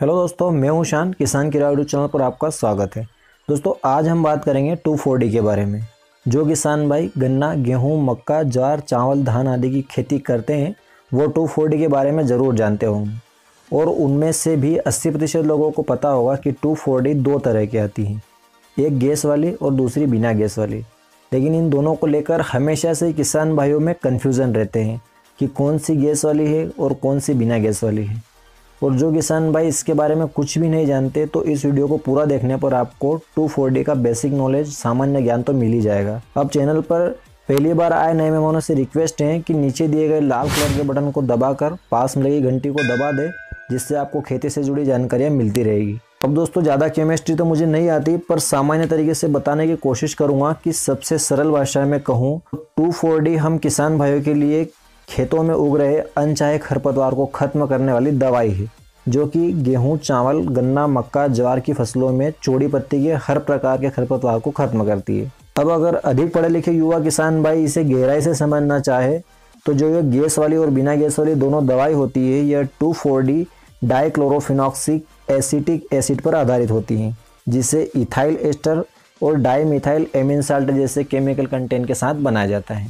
Hello दोस्तों, मैं हूँ शान, किसान किरा यूट्यूब चैनल पर आपका स्वागत है। दोस्तों, आज हम बात करेंगे टू फोर्टी के बारे में। जो किसान भाई गन्ना, गेहूँ, मक्का, ज्वार, चावल, धान आदि की खेती करते हैं, वो टू फोर्टी के बारे में ज़रूर जानते होंगे। और उनमें से भी 80 प्रतिशत लोगों को पता होगा कि टू फोर्टी दो तरह की आती हैं। एक गैस वाली और दूसरी बिना गैस वाली। लेकिन इन दोनों को लेकर हमेशा से किसान भाइयों में कन्फ्यूज़न रहते हैं कि कौन सी गैस वाली है और कौन सी बिना गैस वाली है। और जो किसान भाई इसके बारे में कुछ भी नहीं जानते तो इस वीडियो को पूरा देखने पर आपको टू का बेसिक नॉलेज सामान्य ज्ञान तो मिल ही जाएगा। अब चैनल पर पहली बार आए नए मेहमानों से रिक्वेस्ट है कि नीचे दिए गए लाल कलर के बटन को दबाकर पास में लगी घंटी को दबा दे, जिससे आपको खेती से जुड़ी जानकारियाँ मिलती रहेगी। अब दोस्तों, ज़्यादा केमिस्ट्री तो मुझे नहीं आती, पर सामान्य तरीके से बताने की कोशिश करूँगा कि सबसे सरल भाषा में कहूँ, टू फोर हम किसान भाइयों के लिए खेतों में उग रहे अनचाहे खरपतवार को खत्म करने वाली दवाई है जो कि गेहूँ, चावल गन्ना मक्का ज्वार की फ़सलों में चौड़ी पत्ती के हर प्रकार के खरपतवार को खत्म करती है। अब अगर अधिक पढ़े लिखे युवा किसान भाई इसे गहराई से समझना चाहे तो जो ये गैस वाली और बिना गैस वाली दोनों दवाई होती है यह two four D dichlorophenoxyacetic acid acid पर आधारित होती हैं जिसे इथाइल एस्टर और डाई मिथाइल एमिन साल्ट जैसे केमिकल कंटेंट के साथ बनाया जाता है।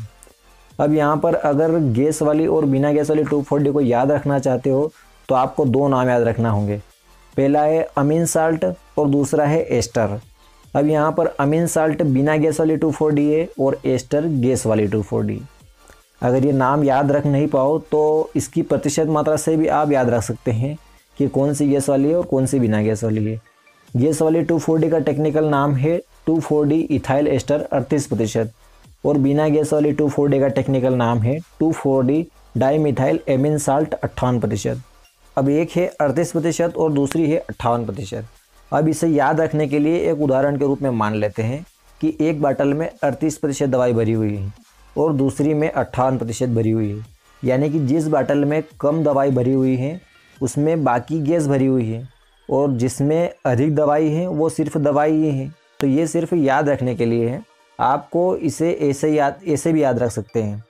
अब यहाँ पर अगर गैस वाली और बिना गैस वाली टू फोर्टी को याद रखना चाहते हो तो आपको दो नाम याद रखना होंगे। पहला है अमीन साल्ट और दूसरा है एस्टर। अब यहाँ पर अमीन साल्ट बिना गैस वाली टू फोर डी है और एस्टर गैस वाली टू फोर डी अगर ये नाम याद रख नहीं पाओ तो इसकी प्रतिशत मात्रा से भी आप याद रख सकते हैं कि कौन सी गैस वाली है और कौन सी बिना गैस वाली है। गैस वाली टू फोर डी का टेक्निकल नाम है two four D ethyl ester अड़तीस प्रतिशत। और बिना गैस वाली टू फोर डी का टेक्निकल नाम है। Two four D dimethyl amine salt अट्ठावन प्रतिशत। अब एक है अड़तीस प्रतिशत और दूसरी है अट्ठावन प्रतिशत। अब इसे याद रखने के लिए एक उदाहरण के रूप में मान लेते हैं कि एक बाटल में अड़तीस प्रतिशत दवाई भरी हुई है और दूसरी में अट्ठावन प्रतिशत भरी हुई है। यानी कि जिस बाटल में कम दवाई भरी हुई है, उसमें बाकी गैस भरी हुई है और जिसमें अधिक दवाई है, वो सिर्फ़ दवाई ही है। तो ये सिर्फ़ याद रखने के लिए है आपको इसे ऐसे याद, ऐसे भी याद रख सकते हैं।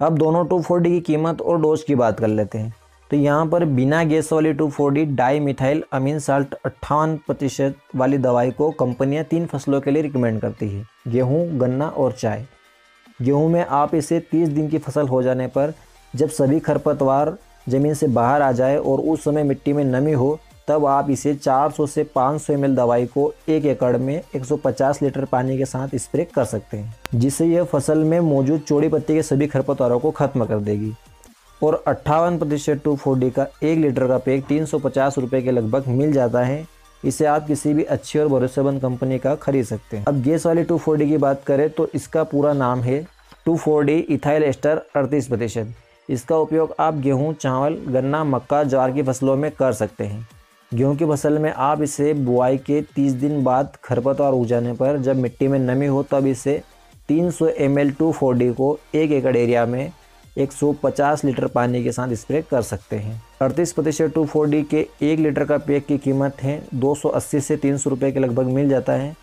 अब दोनों टू फोर्टी की कीमत और डोज की बात कर लेते हैं। तो यहाँ पर बिना गैस वाली two forty dimethyl amine salt अट्ठावन प्रतिशत वाली दवाई को कंपनियाँ तीन फ़सलों के लिए रिकमेंड करती है, गेहूँ, गन्ना और चाय। गेहूँ में आप इसे 30 दिन की फ़सल हो जाने पर जब सभी खरपतवार ज़मीन से बाहर आ जाए और उस समय मिट्टी में नमी हो तब आप इसे 400 से 500 सौ दवाई को एक एकड़ में 150 लीटर पानी के साथ स्प्रे कर सकते हैं, जिससे यह फ़सल में मौजूद चौड़ी पत्ती के सभी खरपतवारों को खत्म कर देगी। और अट्ठावन प्रतिशत टू फोर्टी का एक लीटर का पैक तीन सौ पचास रुपये के लगभग मिल जाता है। इसे आप किसी भी अच्छी और भरोसेमंद कंपनी का खरीद सकते हैं। अब गैस वाली टू फोर्टी की बात करें तो इसका पूरा नाम है टू फोर्टी इथाइल एस्टर अड़तीस प्रतिशत। इसका उपयोग आप गेहूँ, चावल, गन्ना, मक्का, ज्वार की फ़सलों में कर सकते हैं। गेहूँ की फ़सल में आप इसे बुआई के 30 दिन बाद खरपतवार उग जाने पर, जब मिट्टी में नमी हो, तब इसे 300 सौ एम एल टू फोर्टी को एक एकड़ एरिया में 150 लीटर पानी के साथ स्प्रे कर सकते हैं। अड़तीस प्रतिशत टू फोर्टी के एक लीटर का पैक की कीमत है 280 से तीन सौ रुपये के लगभग मिल जाता है।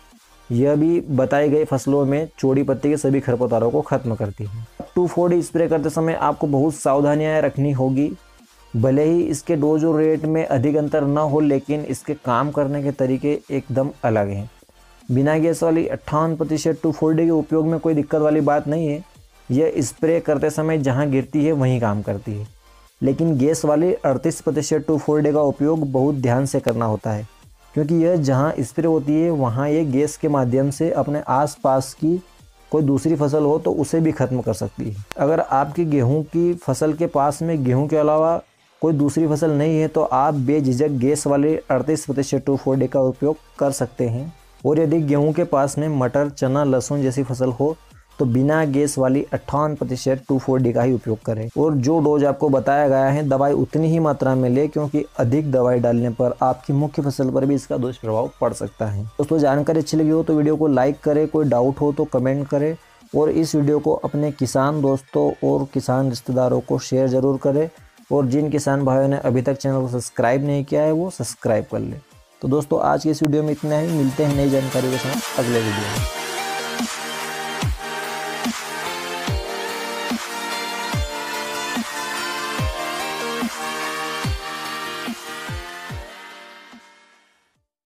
यह भी बताई गई फ़सलों में चौड़ी पत्ती के सभी खरपतवारों को खत्म करती है। टू फोर्टी स्प्रे करते समय आपको बहुत सावधानियाँ रखनी होगी। भले ही इसके डोज और रेट में अधिक अंतर न हो, लेकिन इसके काम करने के तरीके एकदम अलग हैं। बिना गैस वाली अट्ठावन प्रतिशत टू फोर्टी के उपयोग में कोई दिक्कत वाली बात नहीं है। यह स्प्रे करते समय जहाँ गिरती है, वहीं काम करती है। लेकिन गैस वाली अड़तीस प्रतिशत टू फोर्टी का उपयोग बहुत ध्यान से करना होता है, क्योंकि यह जहाँ स्प्रे होती है, वहाँ ये गैस के माध्यम से अपने आसपास की कोई दूसरी फ़सल हो तो उसे भी ख़त्म कर सकती है। अगर आपकी गेहूँ की फ़सल के पास में गेहूँ के अलावा कोई दूसरी फ़सल नहीं है तो आप बेझिझक गैस वाले अड़तीस प्रतिशत टू फोर डे का उपयोग कर सकते हैं। और यदि गेहूँ के पास में मटर, चना, लहसुन जैसी फ़सल हो तो बिना गैस वाली अट्ठावन प्रतिशत टू फोर डी का ही उपयोग करें। और जो डोज आपको बताया गया है, दवाई उतनी ही मात्रा में ले, क्योंकि अधिक दवाई डालने पर आपकी मुख्य फ़सल पर भी इसका दुष्प्रभाव पड़ सकता है। दोस्तों, जानकारी अच्छी लगी हो तो वीडियो को लाइक करें, कोई डाउट हो तो कमेंट करें, और इस वीडियो को अपने किसान दोस्तों और किसान रिश्तेदारों को शेयर ज़रूर करें। और जिन किसान भाइयों ने अभी तक चैनल को सब्सक्राइब नहीं किया है, वो सब्सक्राइब कर ले। तो दोस्तों, आज के इस वीडियो में इतना ही। मिलते हैं नई जानकारी के साथ अगले वीडियो में।